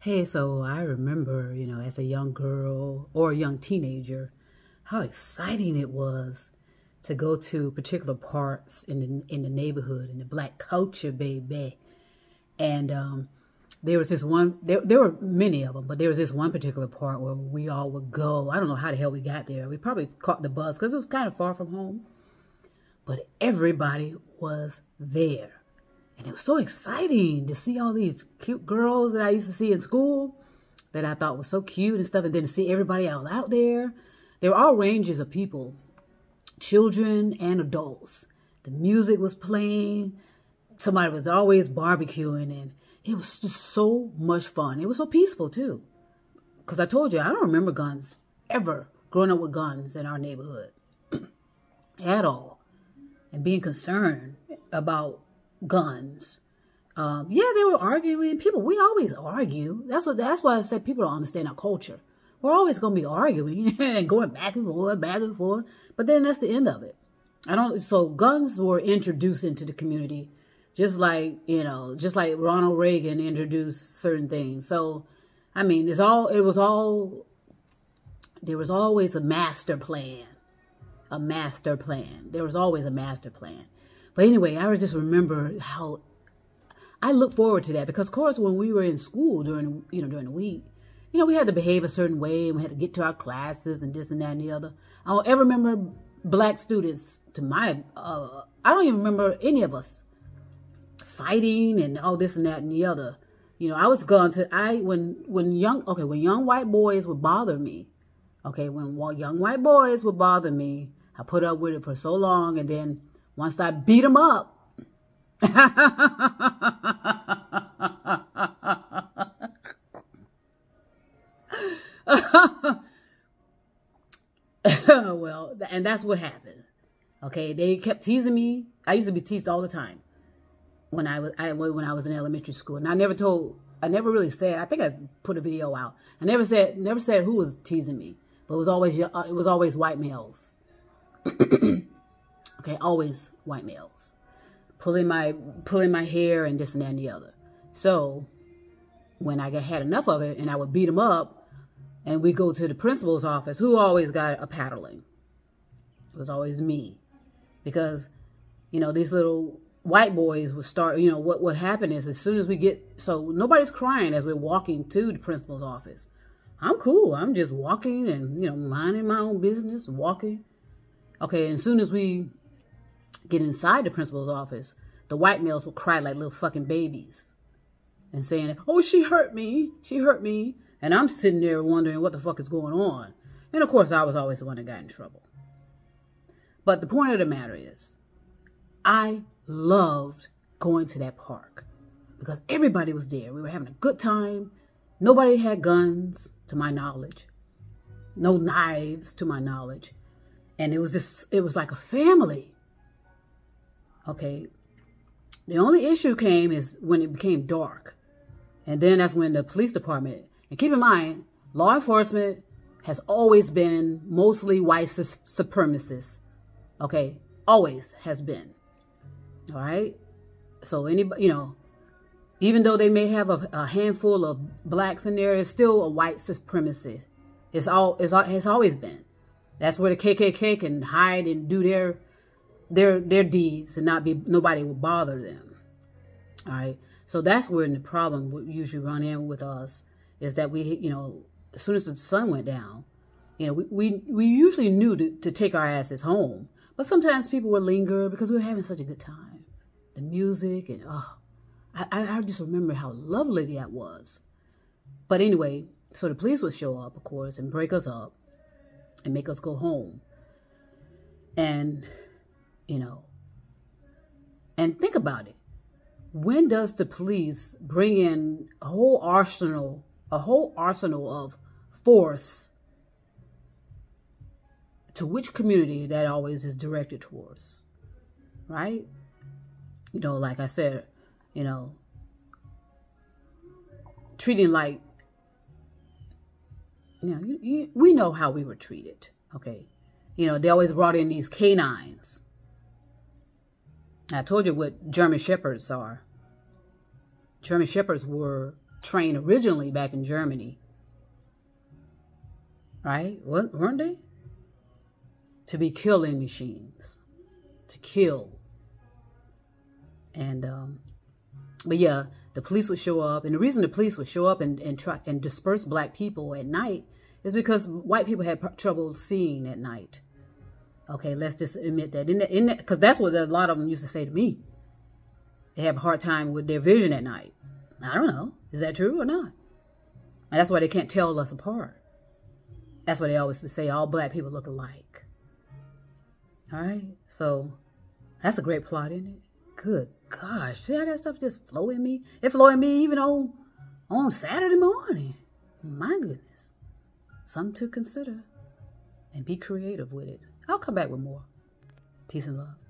Hey, so I remember, you know, as a young girl or a young teenager, how exciting it was to go to particular parts in the in the neighborhood in the black culture, baby. And um, there was this one. There there were many of them, but there was this one particular part where we all would go. I don't know how the hell we got there. We probably caught the bus because it was kind of far from home. But everybody was there. And it was so exciting to see all these cute girls that I used to see in school that I thought was so cute and stuff. And then to see everybody else out there. There were all ranges of people, children and adults. The music was playing. Somebody was always barbecuing and it was just so much fun. It was so peaceful too. Because I told you, I don't remember guns ever growing up with guns in our neighborhood at all. And being concerned about guns. Um, yeah, they were arguing. People, we always argue. That's what. That's why I said people don't understand our culture. We're always going to be arguing and going back and forth, back and forth. But then that's the end of it. I don't. So guns were introduced into the community, just like you know, just like Ronald Reagan introduced certain things. So, I mean, it's all. It was all. There was always a master plan, a master plan. There was always a master plan. But anyway, I just remember how I look forward to that because, of course, when we were in school during you know during the week, you know, we had to behave a certain way and we had to get to our classes and this and that and the other. I don't ever remember black students to my uh, I don't even remember any of us fighting and all this and that and the other. You know, I was going to I when when young okay when young white boys would bother me, okay when young white boys would bother me, I put up with it for so long and then once I beat him up. well, and that's what happened. Okay, they kept teasing me. I used to be teased all the time when I was I, when I was in elementary school, and I never told. I never really said. I think I put a video out. I never said never said who was teasing me, but it was always uh, it was always white males. Okay, always white males. Pulling my pulling my hair and this and that and the other. So when I had enough of it and I would beat them up and we go to the principal's office, who always got a paddling? It was always me. Because, you know, these little white boys would start, you know, what what happened is as soon as we get so nobody's crying as we're walking to the principal's office. I'm cool. I'm just walking and, you know, minding my own business, walking. Okay, and as soon as we get inside the principal's office, the white males will cry like little fucking babies and saying, oh, she hurt me. She hurt me. And I'm sitting there wondering what the fuck is going on. And of course, I was always the one that got in trouble. But the point of the matter is, I loved going to that park because everybody was there. We were having a good time. Nobody had guns, to my knowledge, no knives, to my knowledge. And it was just, it was like a family. Okay. The only issue came is when it became dark. And then that's when the police department, and keep in mind, law enforcement has always been mostly white supremacists. Okay. Always has been. All right. So anybody, you know, even though they may have a, a, handful of blacks in there, it's still a white supremacist. It's all it's, it's always been. That's where the KKK can hide and do their their their deeds and not be nobody will bother them. All right. So that's where the problem would usually run in with us is that we, you know, as soon as the sun went down, you know, we we, we usually knew to, to take our asses home. But sometimes people would linger because we were having such a good time. The music and oh I, I just remember how lovely that was. But anyway, so the police would show up, of course, and break us up and make us go home. And you know. And think about it. When does the police bring in a whole arsenal, a whole arsenal of force to which community that always is directed towards? Right? You know, like I said, you know, treating like, you know, you, you, we know how we were treated, okay? You know, they always brought in these canines I told you what German Shepherds are. German Shepherds were trained originally back in Germany. Right? Weren't they? To be killing machines. To kill. And um but yeah, the police would show up, and the reason the police would show up and, and try and disperse black people at night is because white people had trouble seeing at night. Okay, let's just admit that. In because that's what a lot of them used to say to me. They have a hard time with their vision at night. I don't know. Is that true or not? And that's why they can't tell us apart. That's why they always say all black people look alike. All right, so that's a great plot, isn't it? Good gosh, see how that stuff just flow in me? It flow in me even on on Saturday morning. My goodness. Something to consider and be creative with it. I'll come back with more. Peace and love.